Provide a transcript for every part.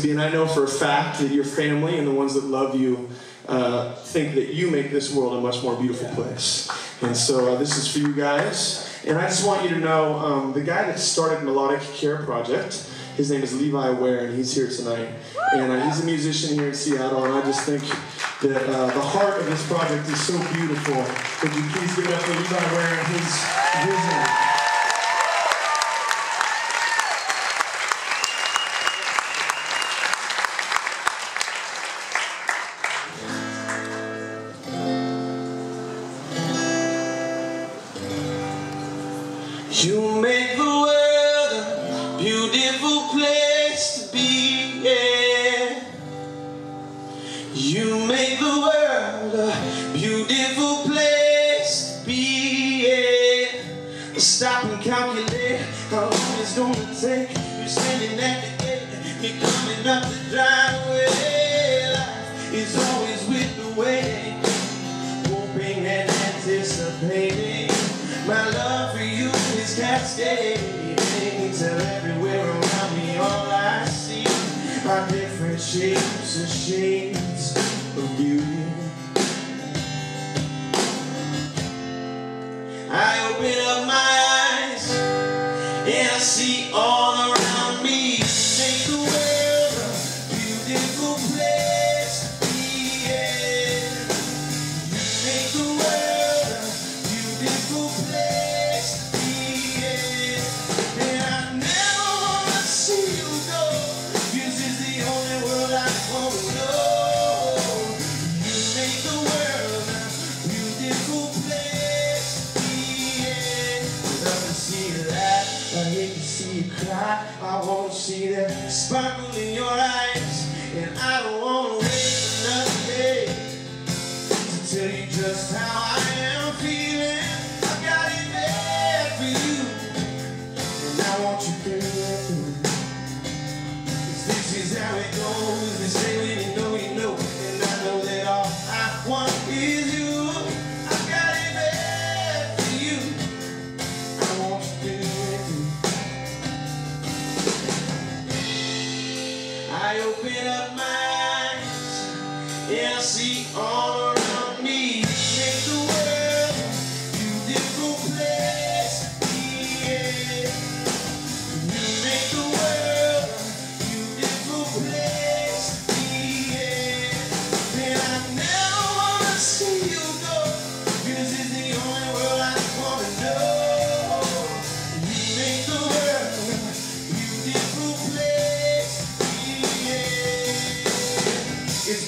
to be. And I know for a fact that your family and the ones that love you uh, think that you make this world a much more beautiful place. And so uh, this is for you guys. And I just want you to know um, the guy that started Melodic Care Project, his name is Levi Ware, and he's here tonight. And uh, he's a musician here in Seattle, and I just think that uh, the heart of this project is so beautiful. Would you please give it up for Levi Ware and his vision? You make the world a beautiful place to be, yeah. You make the world a beautiful place to be, yeah. Stop and calculate how long it's gonna take. You're standing at the gate, you're coming up the driveway. Cascading Till everywhere around me. All I see Are different shapes and shades of beauty. I open up my eyes And I see all around see you cry. I wanna see that sparkle in your eyes. And I don't wanna wait another day to tell you just how I am feeling. I got it there for you, and I want you to it. 'Cause this is how it goes. They say when you know, you know, and I know that all I want is you. I open up my eyes and I see all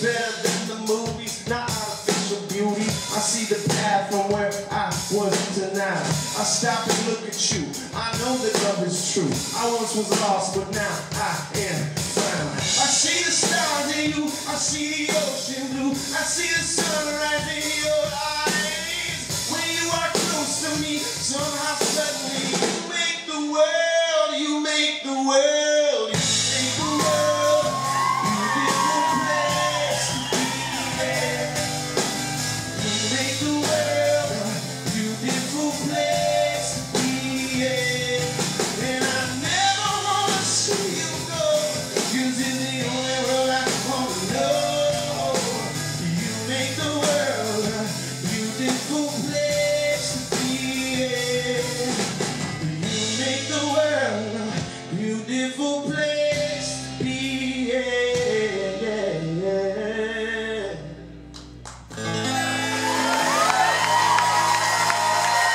better than the movies, not artificial beauty. I see the path from where I was to now. I stop and look at you. I know that love is true. I once was lost, but now I am found. I see the stars in you. I see the ocean blue. I see the sunrise in your eyes. When you are close to me, somehow suddenly you make the world, you make the world.